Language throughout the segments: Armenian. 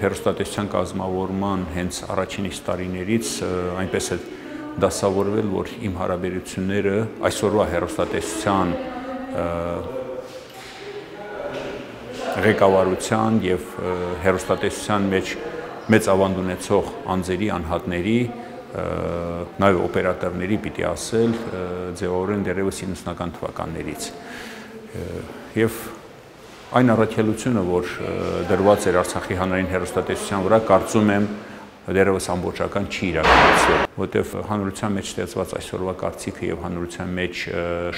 հերոստատեսության կազմավորման հենց առաջին տարիներից այնպես է դասավորվել, որ իմ հարաբերությունները այսօրվա հերոստատեսության ղեկավարության եւ հերոստատեսության մեջ մեծ ավանդ ունեցող անձերի, անհատների, նաև օպերատորների պիտի ասել, ձևավորեն դեռևս 90-ական թվականներից։ Եվ այն առաքելությունը, որ դրված էր Արցախի հանրային հերոստատեսության վրա, կարծում եմ դեռևս ամբողջական չի իրականացվել, որտեղ հանրության մեջ ստեղծված այսօրվա կարծիքը եւ հանրության մեջ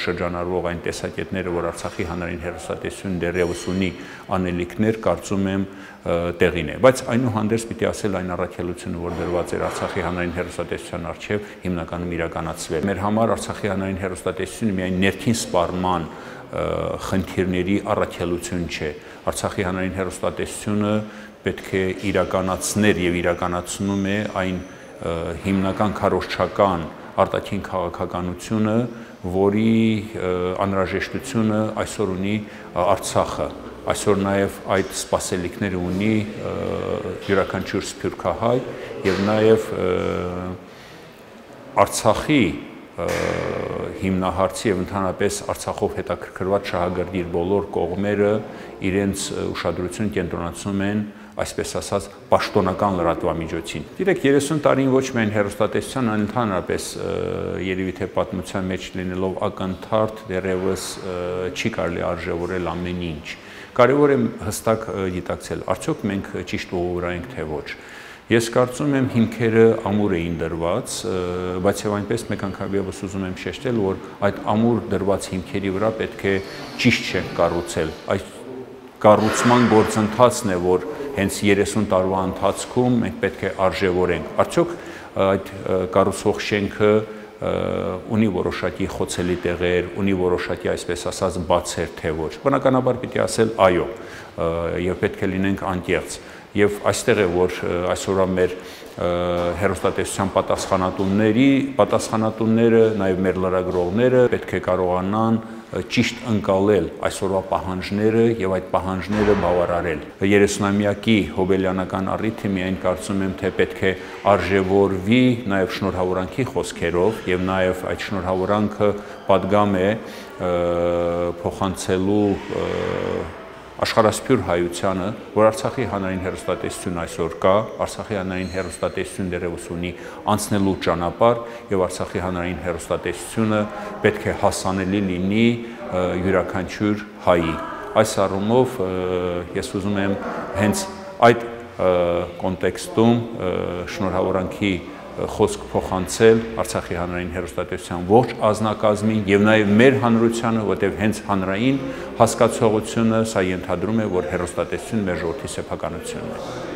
շրջանառվող այն տեսակետները, որ Արցախի հանրային հերոստատեսությունն դեռևս ունի անելիքներ, կարծում եմ տեղին է, բայց այնուհանդերձ պիտի ասել այն առաքելությունը, որ դրված էր Արցախի հանրային հերոստատեսության արչև, հիմնականում իրականացվել։ Մեր համար Արցախի հանրային հերոստատեսությունը միայն ներքին սպառման խնդիրների առաքելություն չէ։ Արցախի հանրային հերոստատեսությունը պետք է իրականացներ եւ իրականացնում է այն հիմնական քարոշչական արտաքին քաղաքականությունը, որի անհրաժեշտությունը այսօր ունի Արցախը այսօր նաև այդ սպասելիքները ունի յուրաքանչյուր սփյուռքահայ եւ նաև Արցախի հիմնահարցի եւ ընդհանրապես Արցախով հետաքրքրված շահագրգիռ բոլոր կողմերը իրենց ուշադրություն կենտրոնացնում են այսպես ասած պաշտոնական լրատվամիջոցին։ Գիտեք 30 տարին ոչ միայն հերոստատեսության, այլ ընդհանրապես երևի թե պատմության մեջ լինելով ակնթարթ դեռևս չի կարելի արժևորել ամեն ինչ։ Կարևոր է հստակ գիտակցել, արդյոք մենք ճիշտ ուղու վրա ենք թե ոչ։ Ես կարծում եմ հիմքերը ամուր էին դրված, բայց եւ այնպես մեկ անգամ եւս ուզում եմ շեշտել, որ այդ ամուր դրված հիմքերի վրա պետք է ճիշտ չենք կառուցել։ Այդ կառուցման գործընթացն է, որ հենց 30 տարվա ընթացքում մենք պետք է արժևորենք։ Արդյոք այդ կառուցող շենքը ունի որոշակի խոցելի տեղեր, ունի որոշակի այսպես ասած բացեր թե ոչ։ Բնականաբար պիտի ասել այո, եւ պետք է լինենք անկեղծ։ Եվ այստեղ է որ այսօրվա մեր հերոստատեսության պատասխանատունների, պատասխանատունները, նաև մեր լրագրողները պետք է կարողանան ճիշտ ընկալել այսօրվա պահանջները եւ այդ պահանջները բավարարել 30-ամյակի հոբելյանական առիթը միայն կարծում եմ թե պետք է արժևորվի նաեւ շնորհավորանքի խոսքերով եւ նաեւ այդ շնորհավորանքը падգամ է փոխանցելու աշխարհասփյուր հայությանը, որ Արցախի հանրային հերոստատեսություն այսօր կա, Արցախի հանրային հերոստատեսություն դերևս ունի անցնելու ճանապարհ եւ Արցախի հանրային հերոստատեսությունը պետք է հասանելի լինի յուրաքանչյուր հայի։ Այս առումով ես ուզում եմ հենց այդ կոնտեքստում շնորհավորանքի խոսք փոխանցել Արցախի հանրային հերոստատեսության ողջ ազնագազմին եւ նաեւ մեր հանրությանը, որտեղ հենց հանրային հասկացողությունը սա ենթադրում է, որ հերոստատեսություն մեր ժողովրդի սեփականությունն է։